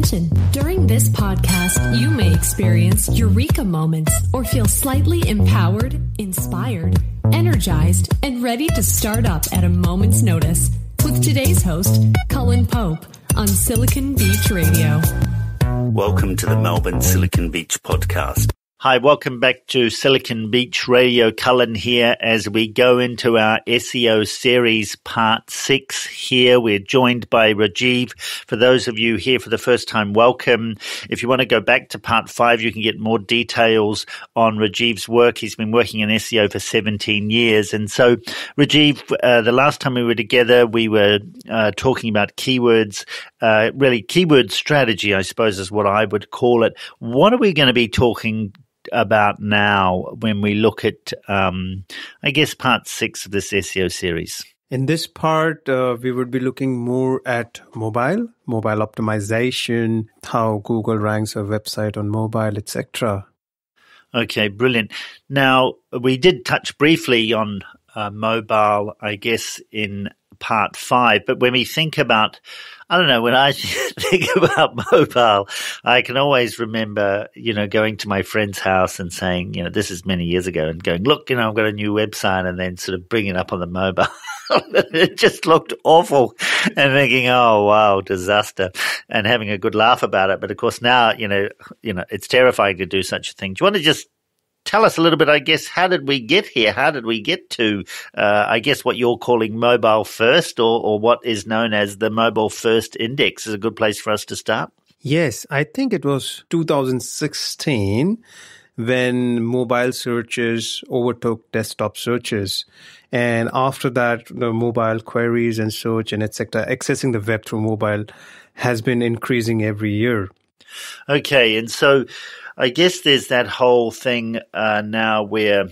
Attention. During this podcast, you may experience eureka moments or feel slightly empowered, inspired, energized, and ready to start up at a moment's notice with today's host, Cullen Pope on Silicon Beach Radio. Welcome to the Melbourne Silicon Beach podcast. Hi, welcome back to Silicon Beach Radio. Cullen here as we go into our SEO series part six here. We're joined by Rajiv. For those of you here for the first time, welcome. If you want to go back to part five, you can get more details on Rajiv's work. He's been working in SEO for 17 years. And so, Rajiv, uh, the last time we were together, we were uh, talking about keywords, uh, really keyword strategy, I suppose is what I would call it. What are we going to be talking about now when we look at, um, I guess, part six of this SEO series? In this part, uh, we would be looking more at mobile, mobile optimization, how Google ranks a website on mobile, etc. Okay, brilliant. Now, we did touch briefly on uh, mobile, I guess, in part five. But when we think about, I don't know, when I think about mobile, I can always remember, you know, going to my friend's house and saying, you know, this is many years ago and going, look, you know, I've got a new website and then sort of bringing it up on the mobile. it just looked awful and thinking, oh, wow, disaster and having a good laugh about it. But of course now, you know, you know, it's terrifying to do such a thing. Do you want to just tell us a little bit, I guess, how did we get here? How did we get to, uh, I guess, what you're calling mobile first or, or what is known as the mobile first index is a good place for us to start? Yes, I think it was 2016 when mobile searches overtook desktop searches. And after that, the mobile queries and search and etc., accessing the web through mobile has been increasing every year. Okay, and so I guess there's that whole thing uh, now where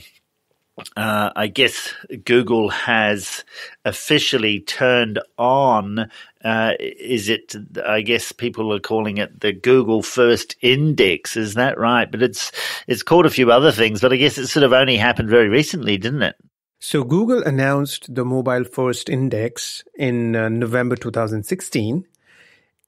uh, I guess Google has officially turned on. Uh, is it? I guess people are calling it the Google First Index. Is that right? But it's it's called a few other things. But I guess it sort of only happened very recently, didn't it? So Google announced the Mobile First Index in uh, November 2016,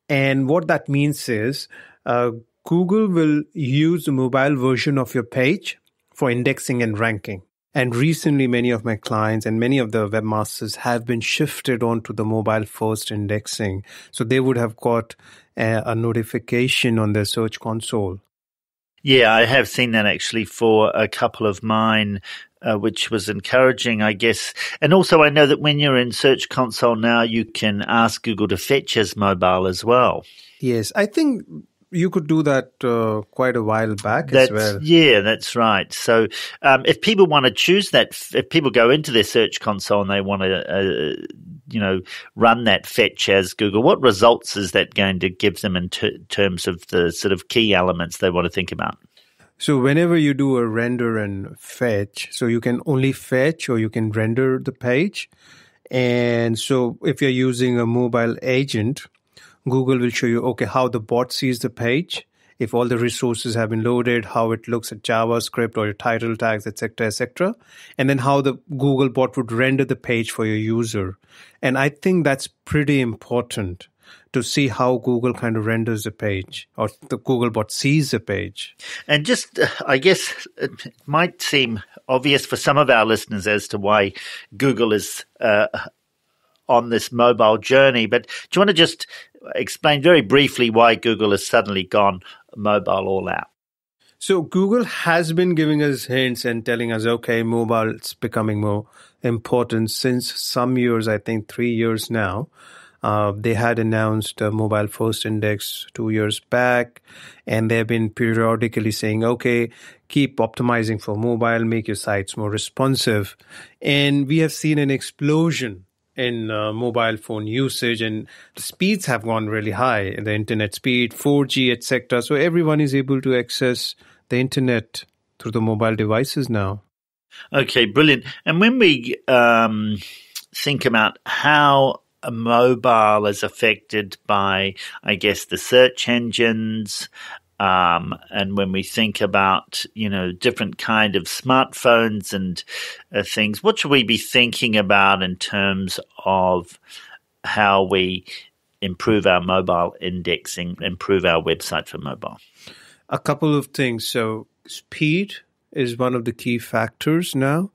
and what that means is uh, Google will use the mobile version of your page for indexing and ranking. And recently, many of my clients and many of the webmasters have been shifted onto the mobile first indexing. So they would have got a, a notification on their search console. Yeah, I have seen that actually for a couple of mine, uh, which was encouraging, I guess. And also, I know that when you're in Search Console now, you can ask Google to fetch as mobile as well. Yes, I think you could do that uh, quite a while back that's, as well. Yeah, that's right. So um, if people want to choose that, if people go into their search console and they want to, uh, you know, run that fetch as Google, what results is that going to give them in t- terms of the sort of key elements they want to think about? So whenever you do a render and fetch, so you can only fetch or you can render the page. And so if you're using a mobile agent, Google will show you, okay, how the bot sees the page, if all the resources have been loaded, how it looks at JavaScript or your title tags, etc., etc., and then how the Google bot would render the page for your user. And I think that's pretty important to see how Google kind of renders a page or the Google bot sees a page. And just, uh, I guess it might seem obvious for some of our listeners as to why Google is uh, on this mobile journey, but do you want to just explain very briefly why Google has suddenly gone mobile all out. So Google has been giving us hints and telling us, okay, mobile is becoming more important since some years, I think three years now. Uh, they had announced a mobile first index two years back, and they've been periodically saying, okay, keep optimizing for mobile, make your sites more responsive. And we have seen an explosion in uh, mobile phone usage and the speeds have gone really high. The internet speed 4g etc so everyone is able to access the internet through the mobile devices now. Okay brilliant. And when we um, think about how mobile is affected by i guess the search engines um, and when we think about, you know, different kind of smartphones and uh, things, what should we be thinking about in terms of how we improve our mobile indexing, improve our website for mobile? A couple of things. So, speed is one of the key factors now.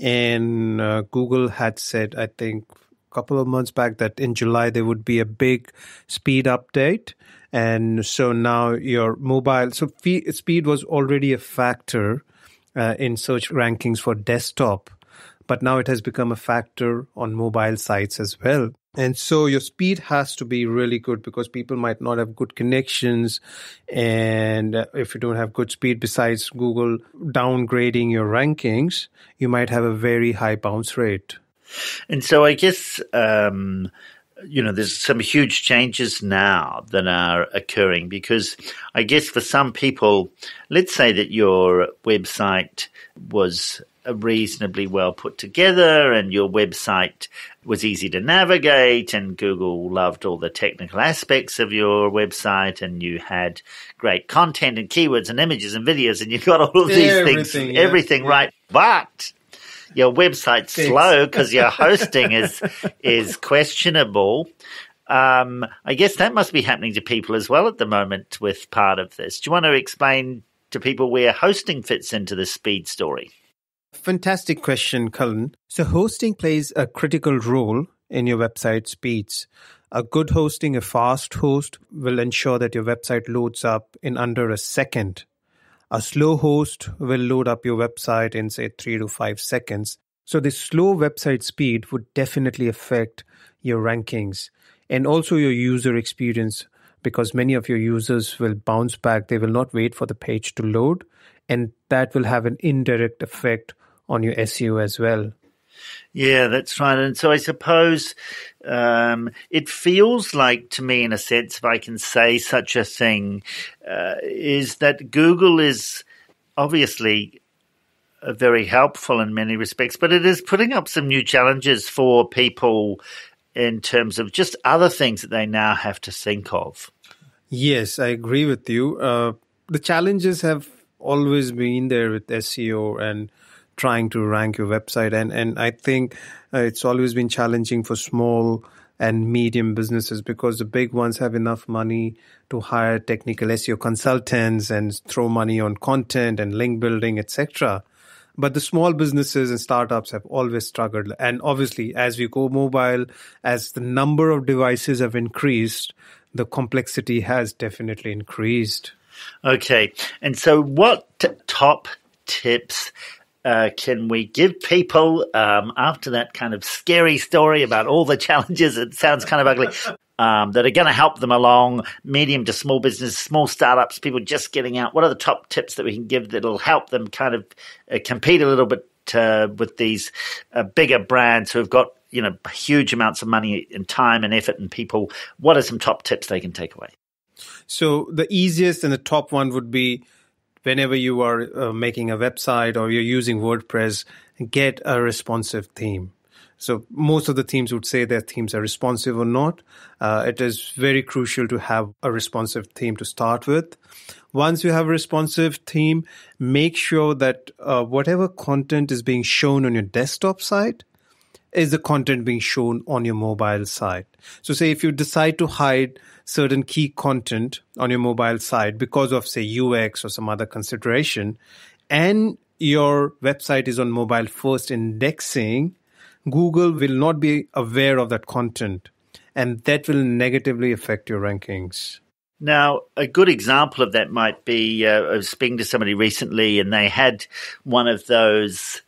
And uh, Google had said, I think, a couple of months back that in July there would be a big speed update. And so now your mobile, so speed was already a factor uh, in search rankings for desktop, but now it has become a factor on mobile sites as well. And so your speed has to be really good because people might not have good connections. And if you don't have good speed, besides Google downgrading your rankings, you might have a very high bounce rate. And so I guess, um, you know, there's some huge changes now that are occurring because I guess for some people, let's say that your website was uh, reasonably well put together and your website was easy to navigate and Google loved all the technical aspects of your website and you had great content and keywords and images and videos and you got all of these everything, things, yeah. everything yeah. right. But your website's slow because your hosting is is questionable. Um, I guess that must be happening to people as well at the moment with part of this. Do you want to explain to people where hosting fits into the speed story? Fantastic question, Cullen. So, hosting plays a critical role in your website speeds. A good hosting, a fast host, will ensure that your website loads up in under a second. A slow host will load up your website in, say, three to five seconds. So, the slow website speed would definitely affect your rankings and also your user experience because many of your users will bounce back. They will not wait for the page to load, and that will have an indirect effect on your SEO as well. Yeah, that's right. And so I suppose um, it feels like to me, in a sense, if I can say such a thing, uh, is that Google is obviously very helpful in many respects, but it is putting up some new challenges for people in terms of just other things that they now have to think of. Yes, I agree with you. Uh, the challenges have always been there with SEO and trying to rank your website. And and I think uh, it's always been challenging for small and medium businesses because the big ones have enough money to hire technical SEO consultants and throw money on content and link building etc but the small businesses and startups have always struggled. And obviously as we go mobile as the number of devices have increased the complexity has definitely increased. Okay. And so what t- top tips uh, can we give people um, after that kind of scary story about all the challenges? It sounds kind of ugly. Um, that are going to help them along, medium to small business, small startups, people just getting out. What are the top tips that we can give that'll help them kind of uh, compete a little bit uh, with these uh, bigger brands who have got you know huge amounts of money and time and effort and people? What are some top tips they can take away? So the easiest and the top one would be whenever you are uh, making a website or you're using WordPress, get a responsive theme. So most of the themes would say their themes are responsive or not. Uh, it is very crucial to have a responsive theme to start with. Once you have a responsive theme, make sure that uh, whatever content is being shown on your desktop site is the content being shown on your mobile site. So say if you decide to hide certain key content on your mobile site because of say UX or some other consideration and your website is on mobile first indexing, Google will not be aware of that content and that will negatively affect your rankings. Now, a good example of that might be uh, I was speaking to somebody recently and they had one of those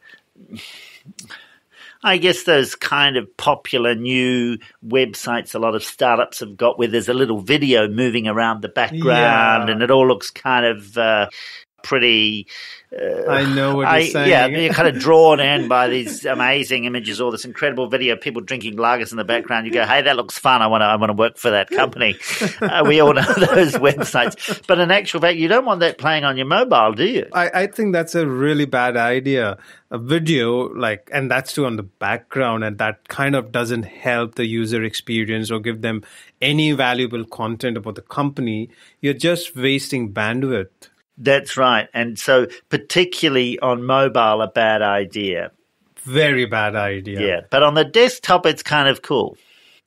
I guess those kind of popular new websites a lot of startups have got where there's a little video moving around the background yeah. and it all looks kind of uh, pretty uh, I know what I, you're saying. Yeah, you're kind of drawn in by these amazing images, all this incredible video, of people drinking lagers in the background. You go, "Hey, that looks fun. I want to, I want to work for that company." uh, we all know those websites, but in actual fact, you don't want that playing on your mobile, do you? I, I think that's a really bad idea. A video like, and that's too on the background, and that kind of doesn't help the user experience or give them any valuable content about the company. You're just wasting bandwidth. That's right. And so, particularly on mobile, a bad idea. Very bad idea. Yeah. But on the desktop, it's kind of cool.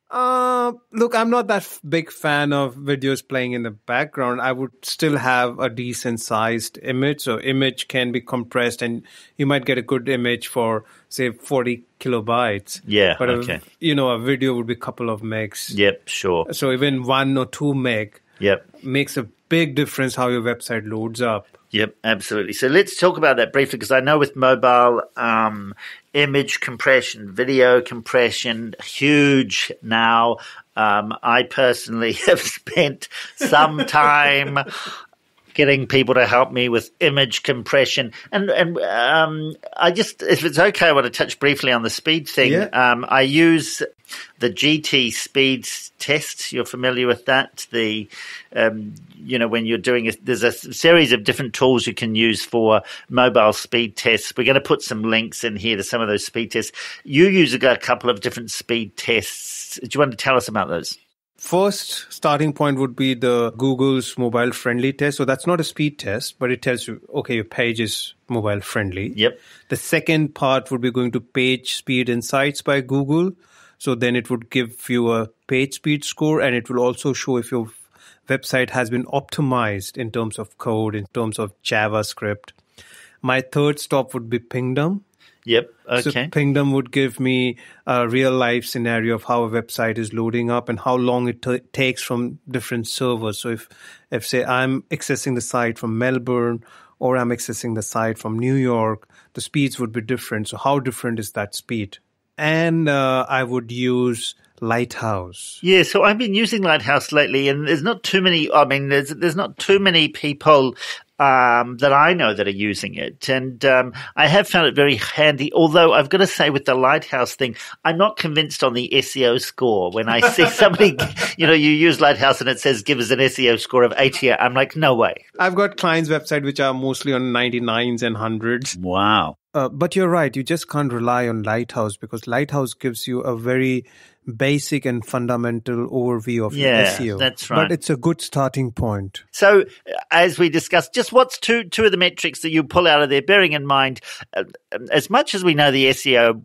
Uh, look, I'm not that f- big fan of videos playing in the background. I would still have a decent sized image. So image can be compressed and you might get a good image for say 40 kilobytes. Yeah, But, okay. a, you know, a video would be a couple of megs. Yep, sure. So even one or two meg Yep. makes a big difference how your website loads up. Yep, absolutely. So let's talk about that briefly because I know with mobile um, image compression, video compression, huge now. Um, I personally have spent some time getting people to help me with image compression, and and um, I just, if it's okay, I want to touch briefly on the speed thing. Yeah. Um, I use the GT speed test. You're familiar with that? The um, you know when you're doing a, there's a series of different tools you can use for mobile speed tests. We're going to put some links in here to some of those speed tests. You use a couple of different speed tests. Do you want to tell us about those? First starting point would be the Google's mobile friendly test. So that's not a speed test, but it tells you, okay, your page is mobile friendly. Yep. The second part would be going to page speed insights by Google. So then it would give you a page speed score and it will also show if your website has been optimized in terms of code, in terms of JavaScript. My third stop would be Pingdom. Yep. So Okay. Pingdom would give me a real life scenario of how a website is loading up and how long it t- takes from different servers. So if, if say I'm accessing the site from Melbourne or I'm accessing the site from New York, the speeds would be different. So how different is that speed? And uh, I would use Lighthouse. Yeah, so I've been using Lighthouse lately, and there's not too many. I mean, there's there's not too many people um, that I know that are using it, and um, I have found it very handy. Although I've got to say, with the Lighthouse thing, I'm not convinced on the SEO score. When I see somebody, you know, you use Lighthouse and it says give us an SEO score of 80, I'm like, no way. I've got clients' website which are mostly on 99s and 100s. Wow. Uh, but you're right. You just can't rely on Lighthouse because Lighthouse gives you a very basic and fundamental overview of Yeah, your SEO. that's right. But it's a good starting point. So, uh, as we discussed, just what's two two of the metrics that you pull out of there, bearing in mind, uh, as much as we know the SEO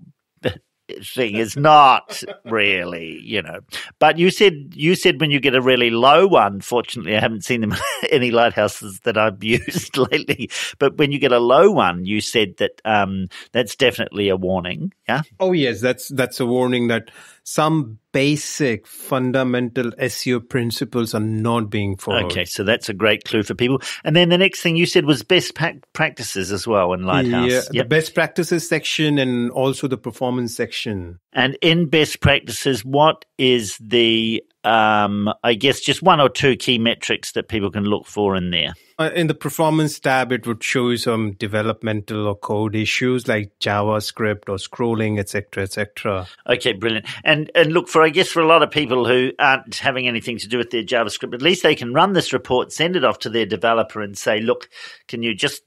thing is not really, you know, but you said you said when you get a really low one. Fortunately, I haven't seen them any lighthouses that I've used lately. But when you get a low one, you said that um, that's definitely a warning. Yeah. Oh yes, that's that's a warning that some basic fundamental SEO principles are not being followed. Okay, so that's a great clue for people. And then the next thing you said was best practices as well in Lighthouse. Yeah, Yep. the best practices section and also the performance section. And in best practices, what is the, um, I guess, just one or two key metrics that people can look for in there? Uh, in the performance tab, it would show you some developmental or code issues like JavaScript or scrolling, etc., etc. Okay, brilliant. And and look for, I guess, for a lot of people who aren't having anything to do with their JavaScript, at least they can run this report, send it off to their developer, and say, look, can you just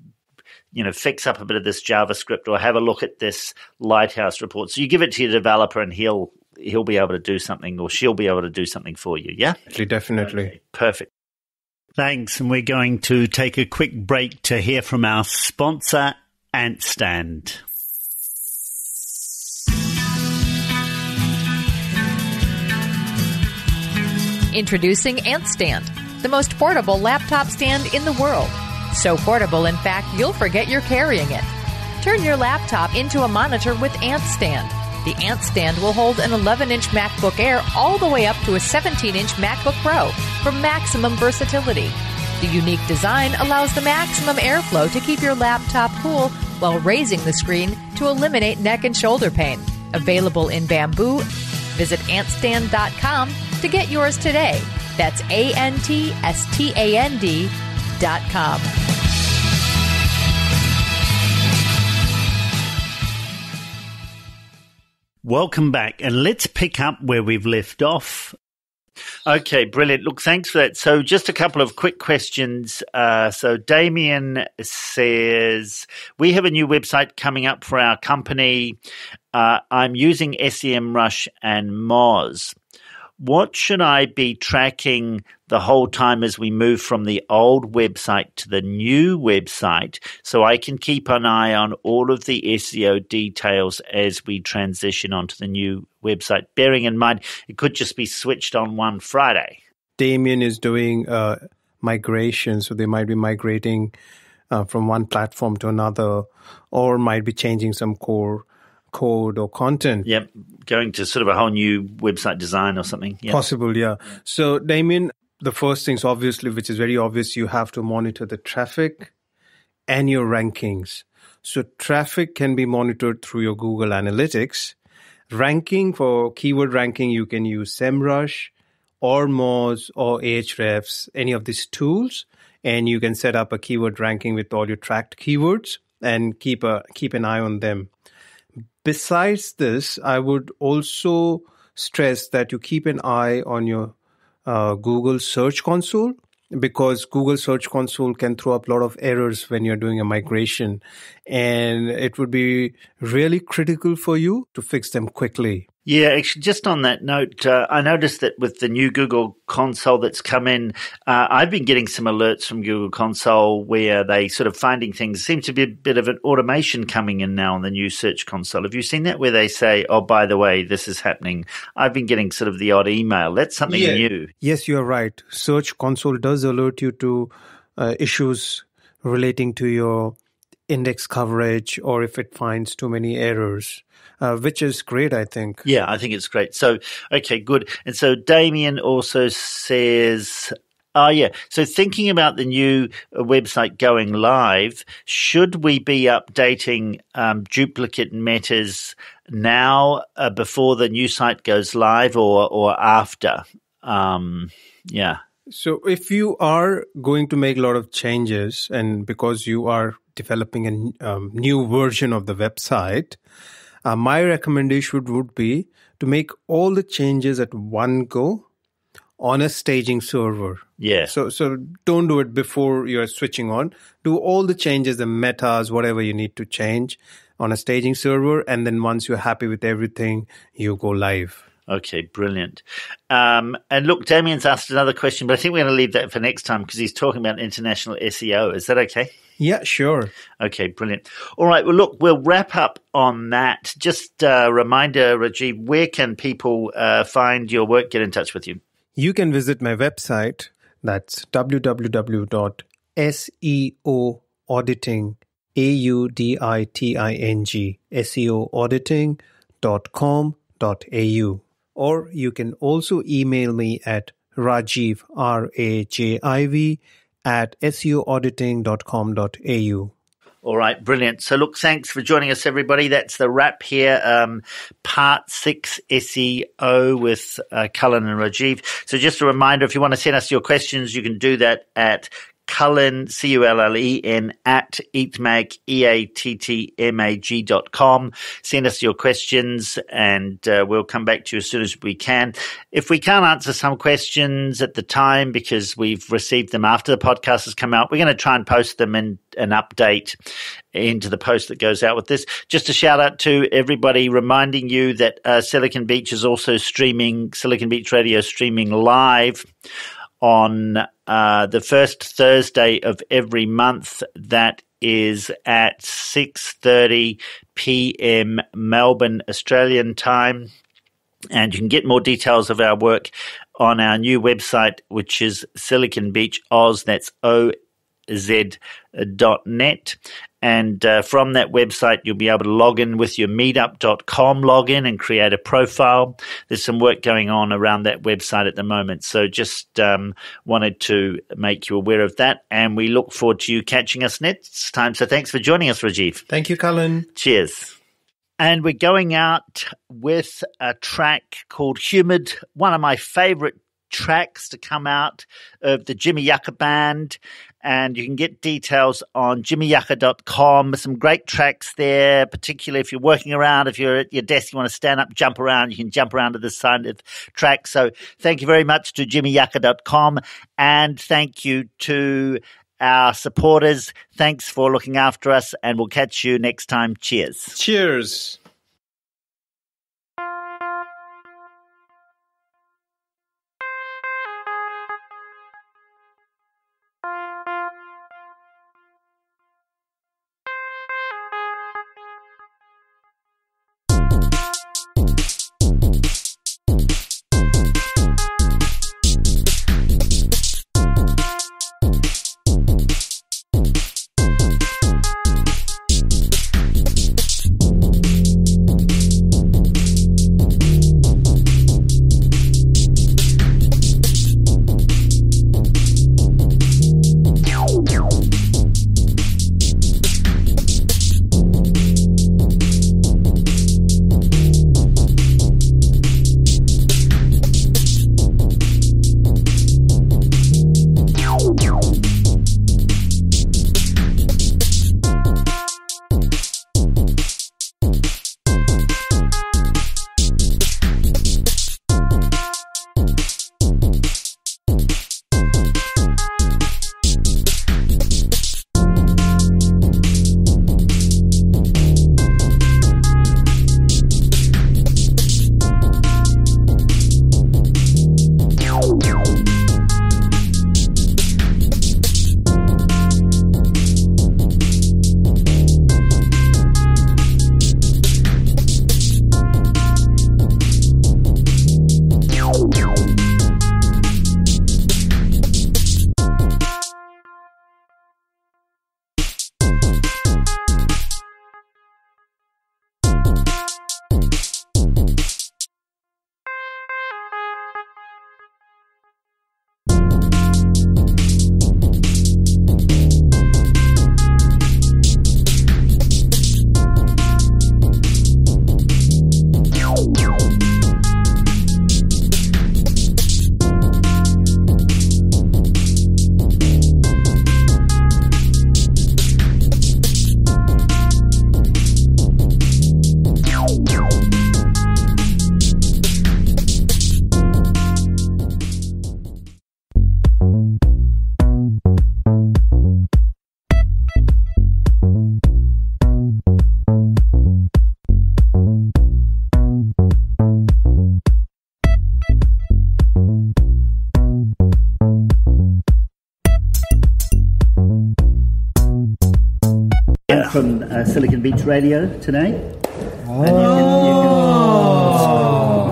you know, fix up a bit of this JavaScript or have a look at this Lighthouse report. So you give it to your developer, and he'll he'll be able to do something, or she'll be able to do something for you. Yeah. Definitely. Perfect. Thanks. And we're going to take a quick break to hear from our sponsor, AntStand. Introducing AntStand, the most portable laptop stand in the world. So portable, in fact, you'll forget you're carrying it. Turn your laptop into a monitor with AntStand. The Ant Stand will hold an 11 inch MacBook Air all the way up to a 17 inch MacBook Pro for maximum versatility. The unique design allows the maximum airflow to keep your laptop cool while raising the screen to eliminate neck and shoulder pain. Available in bamboo, visit antstand.com to get yours today. That's A N T S T A N D Welcome back, and let's pick up where we've left off. Okay, brilliant. Look, thanks for that. So, just a couple of quick questions. Uh, so, Damien says, We have a new website coming up for our company. Uh, I'm using SEMrush and Moz. What should I be tracking the whole time as we move from the old website to the new website so I can keep an eye on all of the SEO details as we transition onto the new website, bearing in mind it could just be switched on one Friday? Damien is doing uh, migration, so they might be migrating uh, from one platform to another, or might be changing some core code or content. Yep, going to sort of a whole new website design or something. Yep. Possible, yeah. So, Damien, the first things, obviously, which is very obvious, you have to monitor the traffic and your rankings. So, traffic can be monitored through your Google Analytics. Ranking for keyword ranking, you can use SEMrush or Moz or Ahrefs, any of these tools, and you can set up a keyword ranking with all your tracked keywords and keep a keep an eye on them. Besides this, I would also stress that you keep an eye on your uh, Google Search Console because Google Search Console can throw up a lot of errors when you're doing a migration, and it would be really critical for you to fix them quickly. Yeah, actually, just on that note, uh, I noticed that with the new Google console that's come in, uh, I've been getting some alerts from Google Console where they sort of finding things. Seems to be a bit of an automation coming in now on the new Search Console. Have you seen that where they say, "Oh, by the way, this is happening"? I've been getting sort of the odd email. That's something Yeah. new. Yes, you are right. Search Console does alert you to uh, issues relating to your index coverage or if it finds too many errors, uh, which is great, I think. Yeah, I think it's great. So, okay, good. And so Damien also says, oh, yeah. So, thinking about the new uh, website going live, should we be updating um, duplicate metas now uh, before the new site goes live or, or after? Um, yeah. So, if you are going to make a lot of changes, and because you are developing a um, new version of the website, uh, my recommendation would, would be to make all the changes at one go on a staging server. Yeah. So, so don't do it before you're switching on. Do all the changes, the metas, whatever you need to change on a staging server, and then once you're happy with everything, you go live. Okay, brilliant. Um, and look, Damien's asked another question, but I think we're going to leave that for next time because he's talking about international SEO. Is that okay? Yeah, sure. Okay, brilliant. All right. Well, look, we'll wrap up on that. Just a reminder, Rajiv, where can people uh, find your work, get in touch with you? You can visit my website. That's www.seoauditing, A-U-D-I-T-I-N-G, seoauditing.com.au. Or you can also email me at rajiv, R-A-J-I-V, at seoauditing.com.au. All right, brilliant. So, look, thanks for joining us, everybody. That's the wrap here, um, part six SEO with uh, Cullen and Rajiv. So, just a reminder if you want to send us your questions, you can do that at Cullen, C U L L E N, at eattmag, E A T T M A G dot com. Send us your questions and uh, we'll come back to you as soon as we can. If we can't answer some questions at the time because we've received them after the podcast has come out, we're going to try and post them in an update into the post that goes out with this. Just a shout out to everybody reminding you that uh, Silicon Beach is also streaming, Silicon Beach Radio streaming live on uh, the first Thursday of every month. That is at 6.30 p.m. Melbourne Australian time. And you can get more details of our work on our new website, which is Silicon Beach Oz. That's O z.net. And uh, from that website, you'll be able to log in with your meetup.com login and create a profile. There's some work going on around that website at the moment. So just um, wanted to make you aware of that. And we look forward to you catching us next time. So thanks for joining us, Rajiv. Thank you, Cullen. Cheers. And we're going out with a track called Humid, one of my favorite tracks to come out of the Jimmy Yucca Band. And you can get details on jimmyyucca.com. Some great tracks there, particularly if you're working around, if you're at your desk, you want to stand up, jump around, you can jump around to the side of track. So thank you very much to jimmyyucca.com. And thank you to our supporters. Thanks for looking after us, and we'll catch you next time. Cheers. Cheers. From uh, Silicon Beach Radio today. Oh.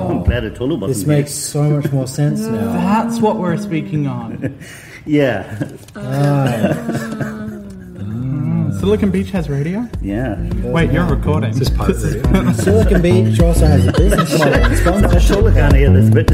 I'm glad a tulu This wasn't makes so much more sense now. That's what we're speaking on. here. Yeah, Silicon Beach has radio? yeah. Wait, you're recording. This is part of it. Silicon Beach also has a business model and Sure sponsorship. can't hear this bit.